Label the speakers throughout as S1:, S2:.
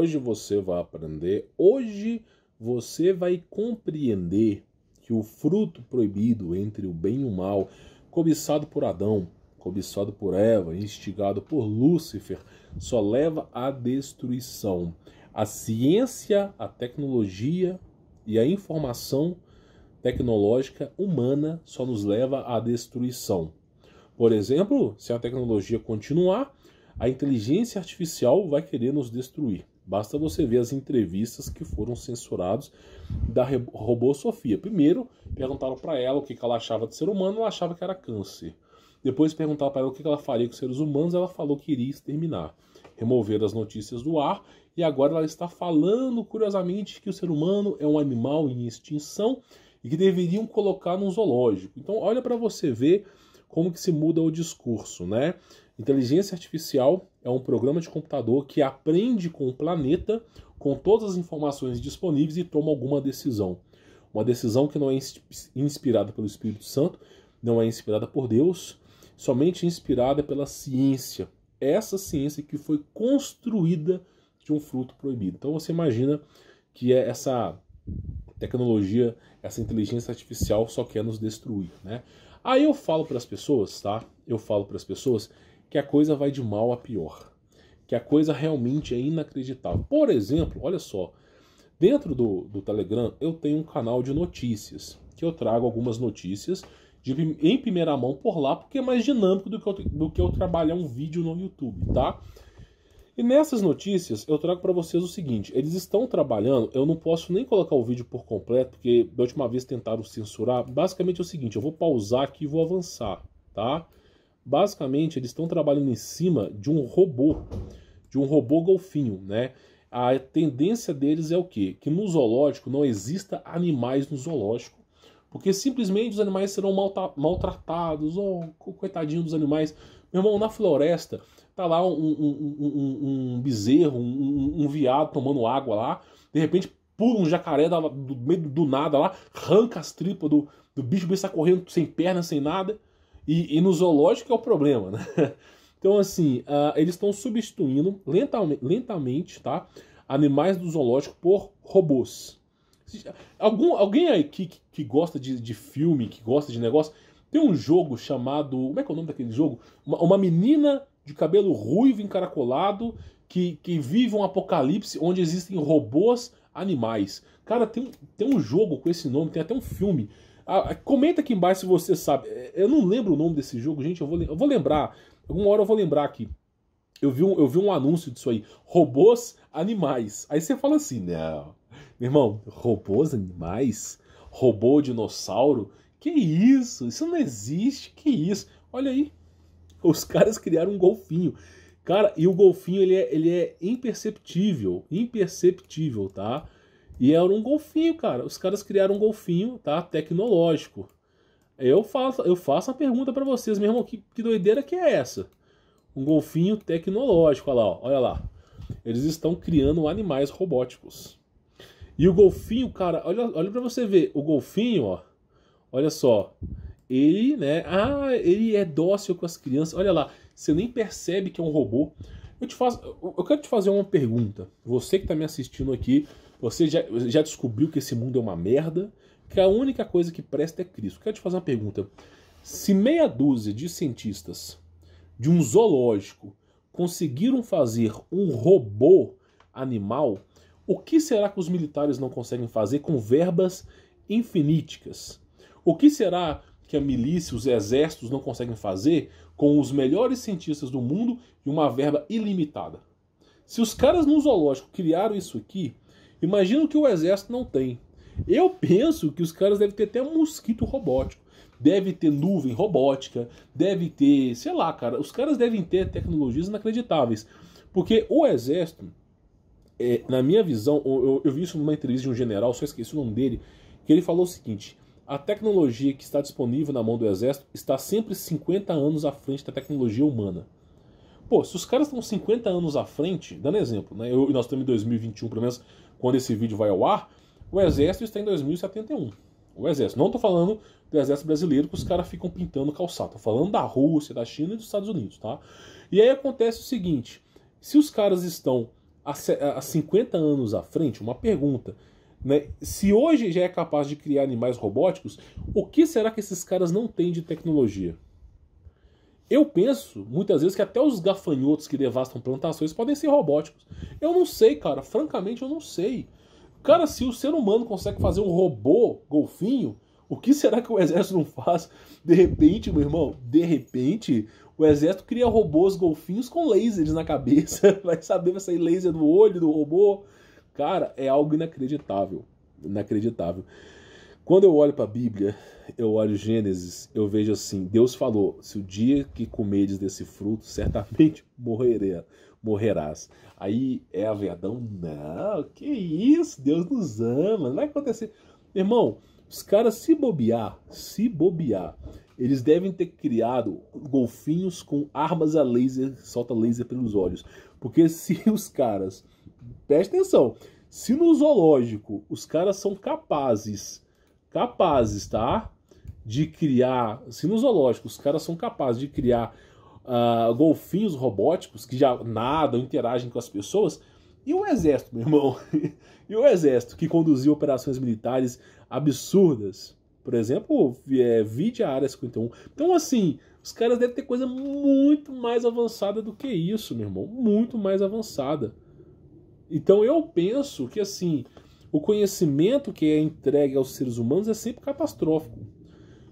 S1: Hoje você vai aprender, hoje você vai compreender que o fruto proibido entre o bem e o mal, cobiçado por Adão, cobiçado por Eva, instigado por Lúcifer, só leva à destruição. A ciência, a tecnologia e a informação tecnológica humana só nos leva à destruição. Por exemplo, se a tecnologia continuar, a inteligência artificial vai querer nos destruir. Basta você ver as entrevistas que foram censuradas da robô Sofia. Primeiro, perguntaram para ela o que ela achava de ser humano, ela achava que era câncer. Depois perguntaram para ela o que ela faria com os seres humanos, ela falou que iria exterminar. Remover as notícias do ar e agora ela está falando, curiosamente, que o ser humano é um animal em extinção e que deveriam colocar num zoológico. Então, olha para você ver como que se muda o discurso, né? Inteligência artificial é um programa de computador que aprende com o planeta, com todas as informações disponíveis e toma alguma decisão. Uma decisão que não é inspirada pelo Espírito Santo, não é inspirada por Deus, somente inspirada pela ciência. Essa ciência que foi construída de um fruto proibido. Então você imagina que é essa tecnologia, essa inteligência artificial só quer nos destruir, né? Aí eu falo para as pessoas, tá? Eu falo para as pessoas que a coisa vai de mal a pior, que a coisa realmente é inacreditável. Por exemplo, olha só, dentro do, do Telegram eu tenho um canal de notícias, que eu trago algumas notícias de, em primeira mão por lá, porque é mais dinâmico do que eu, do que eu trabalhar um vídeo no YouTube, tá? E nessas notícias eu trago para vocês o seguinte: eles estão trabalhando, eu não posso nem colocar o vídeo por completo, porque da última vez tentaram censurar. Basicamente é o seguinte: eu vou pausar aqui e vou avançar, tá? Basicamente eles estão trabalhando em cima de um robô, de um robô golfinho, né? A tendência deles é o quê? Que no zoológico não exista animais no zoológico, porque simplesmente os animais serão maltratados, oh, coitadinho dos animais. Meu irmão, na floresta, tá lá um, um, um, um bezerro, um, viado tomando água lá, de repente pula um jacaré do meio do nada lá, arranca as tripas do, do bicho, o bicho está correndo sem perna, sem nada, e, e no zoológico é o problema, né? Então, assim, uh, eles estão substituindo lentamente, lentamente tá, animais do zoológico por robôs. Algum, alguém aí que, que gosta de, de filme, que gosta de negócio, tem um jogo chamado. Como é que é o nome daquele jogo? Uma, uma menina de cabelo ruivo encaracolado que, que vive um apocalipse onde existem robôs animais. Cara, tem, tem um jogo com esse nome, tem até um filme. Ah, comenta aqui embaixo se você sabe. É, eu não lembro o nome desse jogo, gente. Eu vou, eu vou lembrar. Alguma hora eu vou lembrar aqui. Eu vi, um, eu vi um anúncio disso aí. Robôs animais. Aí você fala assim, não. Meu irmão, robôs animais? Robô dinossauro? Que isso? Isso não existe. Que isso? Olha aí. Os caras criaram um golfinho. Cara, e o golfinho ele é, ele é imperceptível, imperceptível, tá? E era um golfinho, cara. Os caras criaram um golfinho, tá? Tecnológico. Eu faço, eu faço a pergunta para vocês, meu irmão, que, que doideira que é essa? Um golfinho tecnológico, olha lá, olha lá. Eles estão criando animais robóticos. E o golfinho, cara, olha, olha para você ver, o golfinho, ó, olha só, ele, né? Ah, ele é dócil com as crianças. Olha lá, você nem percebe que é um robô. Eu te faço, eu quero te fazer uma pergunta. Você que está me assistindo aqui, você já, já descobriu que esse mundo é uma merda, que a única coisa que presta é Cristo. Quero te fazer uma pergunta. Se meia dúzia de cientistas de um zoológico conseguiram fazer um robô animal, o que será que os militares não conseguem fazer com verbas infiníticas? O que será que a milícia, os exércitos não conseguem fazer com os melhores cientistas do mundo e uma verba ilimitada. Se os caras no zoológico criaram isso aqui, imagina o que o exército não tem. Eu penso que os caras devem ter até um mosquito robótico, deve ter nuvem robótica, deve ter, sei lá, cara, os caras devem ter tecnologias inacreditáveis. Porque o exército, é, na minha visão, eu, eu vi isso numa entrevista de um general, só esqueci o nome dele, que ele falou o seguinte: a tecnologia que está disponível na mão do exército está sempre 50 anos à frente da tecnologia humana. Pô, se os caras estão 50 anos à frente, dando exemplo, né? Eu, nós estamos em 2021, pelo menos quando esse vídeo vai ao ar, o exército está em 2071. O exército. Não estou falando do exército brasileiro que os caras ficam pintando calçado. Estou falando da Rússia, da China e dos Estados Unidos, tá? E aí acontece o seguinte: se os caras estão há, há 50 anos à frente, uma pergunta. Né? Se hoje já é capaz de criar animais robóticos, o que será que esses caras não têm de tecnologia? Eu penso, muitas vezes, que até os gafanhotos que devastam plantações podem ser robóticos. Eu não sei, cara. Francamente, eu não sei. Cara, se o ser humano consegue fazer um robô golfinho, o que será que o exército não faz? De repente, meu irmão, de repente, o exército cria robôs golfinhos com lasers na cabeça. Vai saber, vai sair laser do olho do robô. Cara, é algo inacreditável. Inacreditável. Quando eu olho para a Bíblia, eu olho Gênesis, eu vejo assim: Deus falou, se o dia que comedes desse fruto, certamente morrerá, morrerás. Aí é a verdão, não, que isso, Deus nos ama, não vai acontecer. Irmão, os caras se bobear, se bobear, eles devem ter criado golfinhos com armas a laser, solta laser pelos olhos. Porque se os caras, preste atenção, se no zoológico os caras são capazes capazes, tá? De criar, se no zoológico os caras são capazes de criar uh, golfinhos robóticos que já nadam, interagem com as pessoas, e o exército, meu irmão? e o exército que conduziu operações militares absurdas? Por exemplo, é, vide a Área 51. Então, assim, os caras devem ter coisa muito mais avançada do que isso, meu irmão. Muito mais avançada. Então, eu penso que, assim, o conhecimento que é entregue aos seres humanos é sempre catastrófico.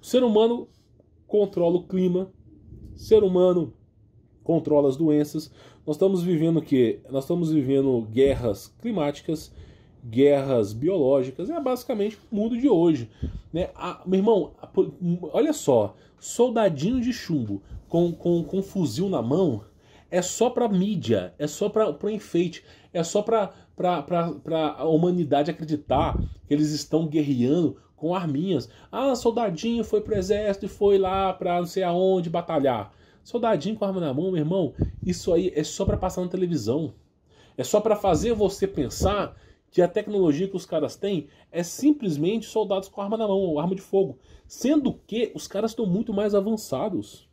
S1: O ser humano controla o clima, o ser humano controla as doenças. Nós estamos vivendo o quê? Nós estamos vivendo guerras climáticas, guerras biológicas, é basicamente o mundo de hoje. Né? A, meu irmão, a, olha só, soldadinho de chumbo com, com, com fuzil na mão é só para mídia, é só para enfeite, é só para a humanidade acreditar que eles estão guerreando com arminhas. Ah, soldadinho foi pro exército e foi lá para não sei aonde batalhar. Soldadinho com arma na mão, meu irmão, isso aí é só para passar na televisão. É só para fazer você pensar que a tecnologia que os caras têm é simplesmente soldados com arma na mão, arma de fogo. Sendo que os caras estão muito mais avançados.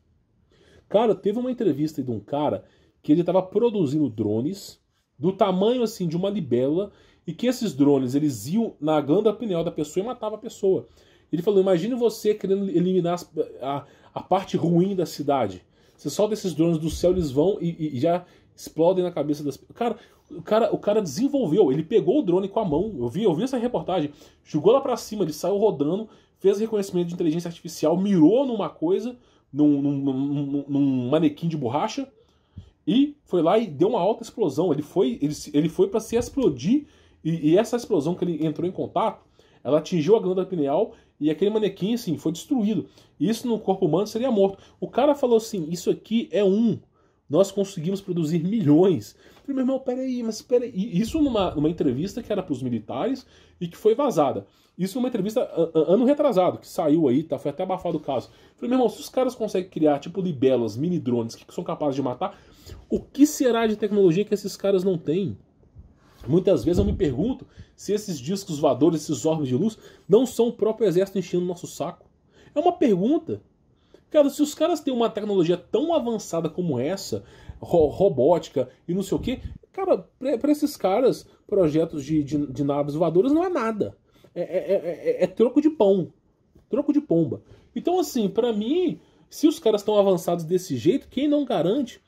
S1: Cara, teve uma entrevista de um cara que ele estava produzindo drones do tamanho assim de uma libélula e que esses drones eles iam na glândula pineal da pessoa e matavam a pessoa. Ele falou: imagine você querendo eliminar a, a parte ruim da cidade. Você solta esses drones do céu, eles vão e, e já explodem na cabeça das pessoas. Cara, o cara, o cara desenvolveu, ele pegou o drone com a mão, eu vi, eu vi essa reportagem, jogou lá para cima, ele saiu rodando, fez reconhecimento de inteligência artificial, mirou numa coisa, num, num, num, num manequim de borracha, e foi lá e deu uma alta explosão. Ele foi, ele, ele foi para se explodir e, e, essa explosão que ele entrou em contato, ela atingiu a glândula pineal e aquele manequim assim foi destruído. Isso no corpo humano seria morto. O cara falou assim: "Isso aqui é um. Nós conseguimos produzir milhões". Falei, meu irmão, peraí, mas peraí. Isso numa, numa entrevista que era para os militares e que foi vazada. Isso numa entrevista ano retrasado, que saiu aí, tá, foi até abafado o caso. Falei, meu irmão, se os caras conseguem criar tipo libelas, mini drones que são capazes de matar, o que será de tecnologia que esses caras não têm? Muitas vezes eu me pergunto se esses discos voadores, esses órgãos de luz, não são o próprio exército enchendo o nosso saco. É uma pergunta. Cara, se os caras têm uma tecnologia tão avançada como essa, ro robótica e não sei o que, cara, para esses caras, projetos de, de, de, naves voadoras não é nada. É, é, é, é, troco de pão. Troco de pomba. Então, assim, para mim, se os caras estão avançados desse jeito, quem não garante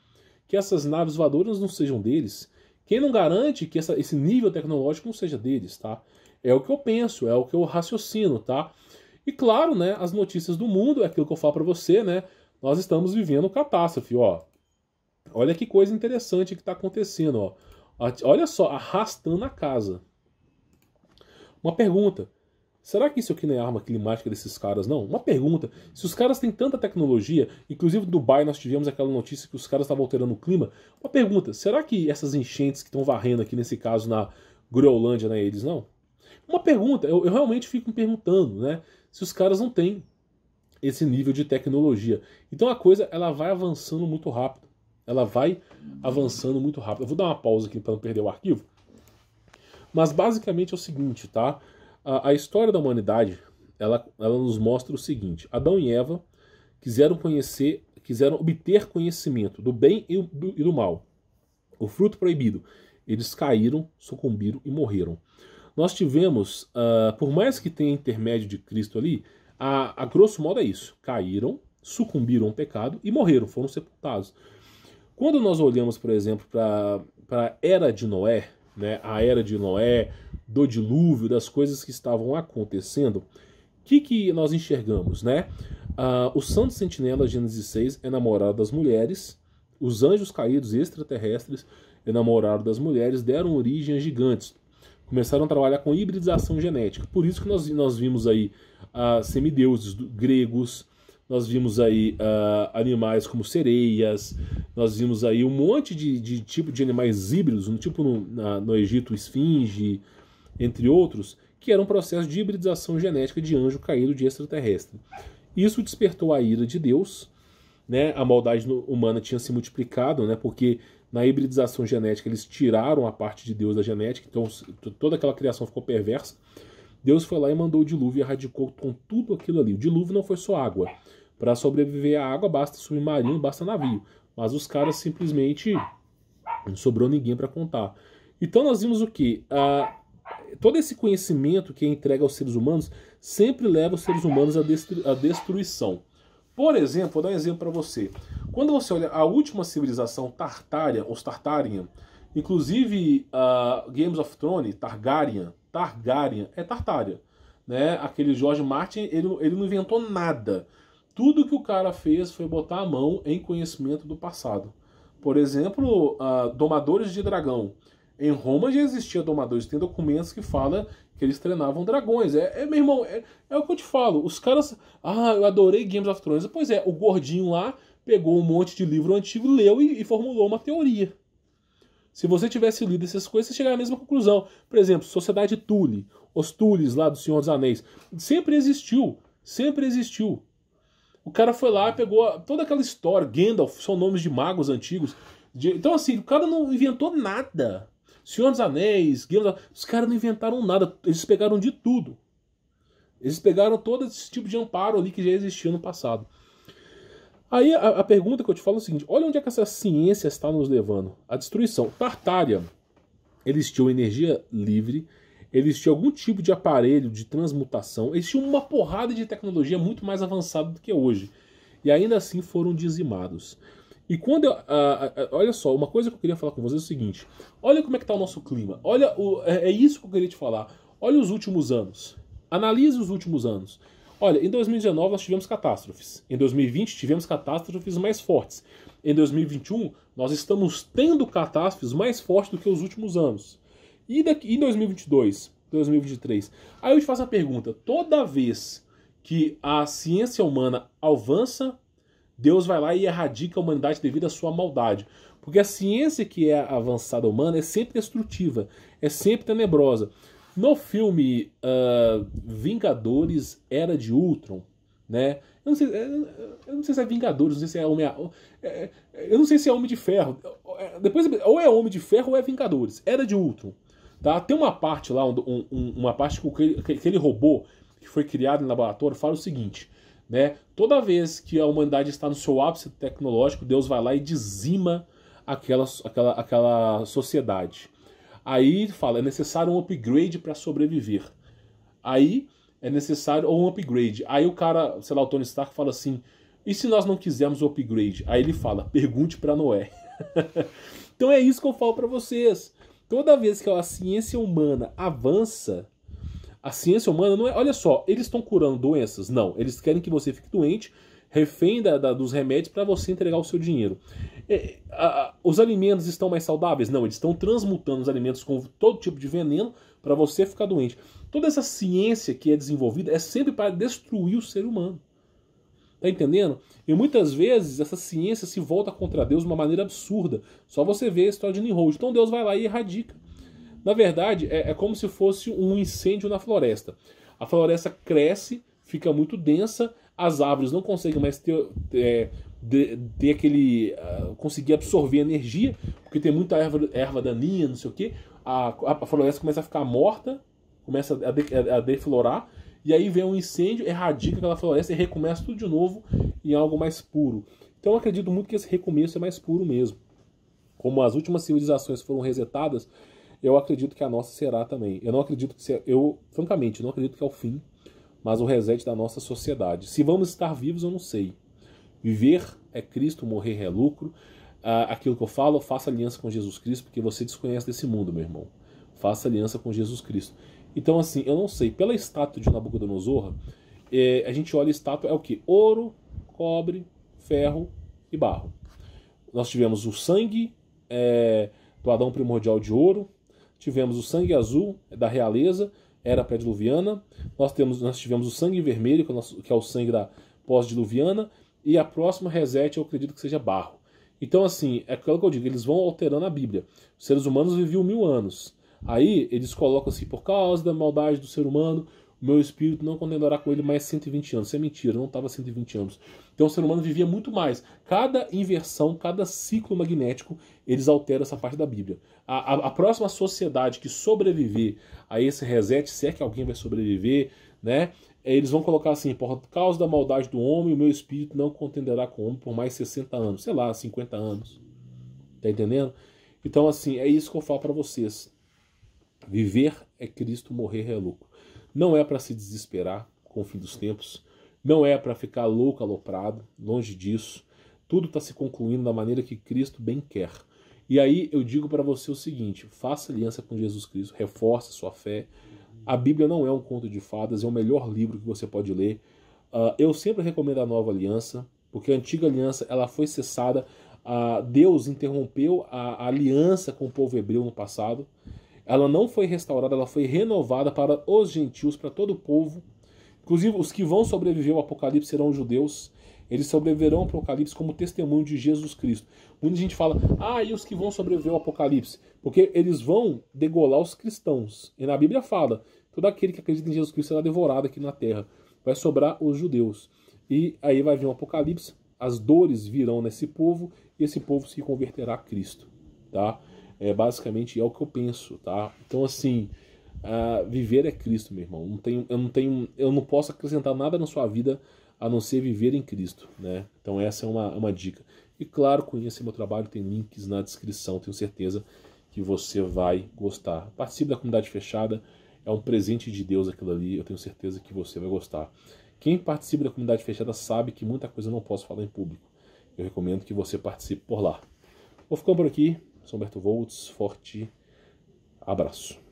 S1: que essas naves voadoras não sejam deles? Quem não garante que essa, esse nível tecnológico não seja deles, tá? É o que eu penso, é o que eu raciocino, tá? E claro, né, as notícias do mundo, é aquilo que eu falo para você, né? Nós estamos vivendo catástrofe, ó. Olha que coisa interessante que está acontecendo, ó. Olha só, arrastando a casa. Uma pergunta: Será que isso aqui não é arma climática desses caras, não? Uma pergunta. Se os caras têm tanta tecnologia, inclusive no Dubai nós tivemos aquela notícia que os caras estavam alterando o clima. Uma pergunta. Será que essas enchentes que estão varrendo aqui, nesse caso, na Groenlândia, não é eles, não? Uma pergunta. Eu, eu realmente fico me perguntando, né? Se os caras não têm esse nível de tecnologia. Então a coisa, ela vai avançando muito rápido. Ela vai avançando muito rápido. Eu vou dar uma pausa aqui para não perder o arquivo. Mas basicamente é o seguinte, tá? A, a história da humanidade, ela, ela nos mostra o seguinte: Adão e Eva quiseram conhecer, quiseram obter conhecimento do bem e do, e do mal. O fruto proibido. Eles caíram, sucumbiram e morreram. Nós tivemos, uh, por mais que tenha intermédio de Cristo ali, a, a grosso modo é isso: caíram, sucumbiram ao pecado e morreram, foram sepultados. Quando nós olhamos, por exemplo, para a era de Noé, né, a era de Noé, do dilúvio, das coisas que estavam acontecendo, o que, que nós enxergamos? Né? Uh, o santo sentinela, Gênesis 6, é namorado das mulheres, os anjos caídos extraterrestres enamoraram das mulheres, deram origem a gigantes. Começaram a trabalhar com hibridização genética. Por isso que nós, nós vimos aí uh, semideuses gregos, nós vimos aí uh, animais como sereias, nós vimos aí um monte de, de tipo de animais híbridos, um tipo no, na, no Egito esfinge, entre outros, que era um processo de hibridização genética de anjo caído de extraterrestre. Isso despertou a ira de Deus, né? A maldade humana tinha se multiplicado, né? Porque na hibridização genética eles tiraram a parte de Deus da genética, então toda aquela criação ficou perversa. Deus foi lá e mandou o dilúvio e erradicou com tudo aquilo ali. O dilúvio não foi só água. Para sobreviver à água basta submarino, basta navio. Mas os caras simplesmente não sobrou ninguém para contar. Então nós vimos o que? Ah, todo esse conhecimento que é entregue aos seres humanos sempre leva os seres humanos à, destru à destruição. Por exemplo, vou dar um exemplo para você. Quando você olha a última civilização Tartária, os Tartarian, inclusive uh, Games of Thrones, Targaryen, Targaryen é Tartária. Né? Aquele George Martin, ele, ele não inventou nada. Tudo que o cara fez foi botar a mão em conhecimento do passado. Por exemplo, uh, Domadores de Dragão. Em Roma já existia domadores, tem documentos que fala que eles treinavam dragões. É, é meu irmão, é, é, o que eu te falo. Os caras. Ah, eu adorei Games of Thrones. Pois é, o gordinho lá pegou um monte de livro antigo, leu e, e formulou uma teoria. Se você tivesse lido essas coisas, você chegaria à mesma conclusão. Por exemplo, Sociedade Tule, os Tules lá do Senhor dos Anéis. Sempre existiu. Sempre existiu. O cara foi lá, pegou toda aquela história. Gandalf são nomes de magos antigos. Então, assim, o cara não inventou nada. Senhor dos Anéis, Guilherme, os caras não inventaram nada, eles pegaram de tudo. Eles pegaram todo esse tipo de amparo ali que já existia no passado. Aí a, a pergunta que eu te falo é o seguinte: olha onde é que essa ciência está nos levando. A destruição. Tartária, eles tinham energia livre, eles tinham algum tipo de aparelho de transmutação, eles tinham uma porrada de tecnologia muito mais avançada do que hoje. E ainda assim foram dizimados. E quando eu, olha só, uma coisa que eu queria falar com vocês é o seguinte: olha como é que está o nosso clima. Olha, o, é, é, isso que eu queria te falar. Olha os últimos anos. Analise os últimos anos. Olha, em 2019 nós tivemos catástrofes. Em 2020 tivemos catástrofes mais fortes. Em 2021 nós estamos tendo catástrofes mais fortes do que os últimos anos. E daqui, em 2022, 2023. Aí eu te faço a pergunta: toda vez que a ciência humana avança Deus vai lá e erradica a humanidade devido à sua maldade. Porque a ciência que é avançada humana é sempre destrutiva, é sempre tenebrosa. No filme uh, Vingadores Era de Ultron, né? Eu não, sei, eu não sei se é Vingadores, não sei se é Homem. É, eu não sei se é Homem de Ferro. Depois, ou é Homem de Ferro ou é Vingadores. Era de Ultron. Tá? Tem uma parte lá, um, um, uma parte que aquele, aquele robô que foi criado em laboratório fala o seguinte: né? Toda vez que a humanidade está no seu ápice tecnológico, Deus vai lá e dizima aquela, aquela, aquela sociedade. Aí fala, é necessário um upgrade para sobreviver. Aí é necessário ou um upgrade. Aí o cara, sei lá, o Tony Stark fala assim: e se nós não quisermos o upgrade? Aí ele fala: pergunte para Noé. então é isso que eu falo para vocês. Toda vez que a ciência humana avança, a ciência humana não é. Olha só, eles estão curando doenças? Não. Eles querem que você fique doente, refém da, da, dos remédios para você entregar o seu dinheiro. É, a, os alimentos estão mais saudáveis? Não, eles estão transmutando os alimentos com todo tipo de veneno para você ficar doente. Toda essa ciência que é desenvolvida é sempre para destruir o ser humano. Tá entendendo? E muitas vezes essa ciência se volta contra Deus de uma maneira absurda. Só você vê a história de Nimrod. Então Deus vai lá e erradica. Na verdade, é, é como se fosse um incêndio na floresta. A floresta cresce, fica muito densa, as árvores não conseguem mais ter, é, ter aquele. Uh, conseguir absorver energia, porque tem muita erva, erva daninha, não sei o que. A, a floresta começa a ficar morta, começa a, de, a deflorar, e aí vem um incêndio, erradica aquela floresta e recomeça tudo de novo em algo mais puro. Então eu acredito muito que esse recomeço é mais puro mesmo. como as últimas civilizações foram resetadas, eu acredito que a nossa será também. Eu não acredito que se, eu, francamente, não acredito que é o fim, mas o reset da nossa sociedade. Se vamos estar vivos, eu não sei. Viver é Cristo, morrer é lucro. Ah, aquilo que eu falo, faça aliança com Jesus Cristo, porque você desconhece desse mundo, meu irmão. Faça aliança com Jesus Cristo. Então, assim, eu não sei. Pela estátua de Nabucodonosor, é, a gente olha a estátua, é o que? Ouro, cobre, ferro e barro. Nós tivemos o sangue é, do Adão primordial de ouro, tivemos o sangue azul da realeza, era pré-diluviana, nós, temos, nós tivemos o sangue vermelho, que é o sangue da pós-diluviana, e a próxima reset eu acredito que seja barro. Então, assim, é aquilo que eu digo, eles vão alterando a Bíblia. Os seres humanos viviam mil anos. Aí eles colocam assim, por causa da maldade do ser humano, o meu espírito não condenará com ele mais 120 anos. Isso é mentira, não estava 120 anos. Então o ser humano vivia muito mais. Cada inversão, cada ciclo magnético, eles alteram essa parte da Bíblia. A, a, a próxima sociedade que sobreviver a esse reset, se é que alguém vai sobreviver, né? Eles vão colocar assim, por causa da maldade do homem, o meu espírito não contenderá com o homem por mais 60 anos, sei lá, 50 anos. Tá entendendo? Então, assim, é isso que eu falo para vocês. Viver é Cristo, morrer é lucro. Não é para se desesperar com o fim dos tempos, não é para ficar louco, aloprado, longe disso. Tudo está se concluindo da maneira que Cristo bem quer. E aí eu digo para você o seguinte: faça aliança com Jesus Cristo, reforce sua fé. A Bíblia não é um conto de fadas, é o melhor livro que você pode ler. Uh, eu sempre recomendo a nova aliança, porque a antiga aliança ela foi cessada. Uh, Deus interrompeu a, a aliança com o povo hebreu no passado ela não foi restaurada, ela foi renovada para os gentios, para todo o povo. Inclusive, os que vão sobreviver ao Apocalipse serão judeus. Eles sobreviverão ao Apocalipse como testemunho de Jesus Cristo. Muita gente fala, ah, e os que vão sobreviver ao Apocalipse? Porque eles vão degolar os cristãos. E na Bíblia fala, todo aquele que acredita em Jesus Cristo será devorado aqui na terra. Vai sobrar os judeus. E aí vai vir o Apocalipse, as dores virão nesse povo, e esse povo se converterá a Cristo. Tá? É, basicamente é o que eu penso, tá? Então, assim, uh, viver é Cristo, meu irmão. Não tenho, eu, não tenho, eu não posso acrescentar nada na sua vida a não ser viver em Cristo, né? Então, essa é uma, uma dica. E, claro, conheça meu trabalho, tem links na descrição, tenho certeza que você vai gostar. Participe da comunidade fechada, é um presente de Deus aquilo ali, eu tenho certeza que você vai gostar. Quem participa da comunidade fechada sabe que muita coisa eu não posso falar em público. Eu recomendo que você participe por lá. Vou ficando por aqui. São Berto Volts, forte abraço.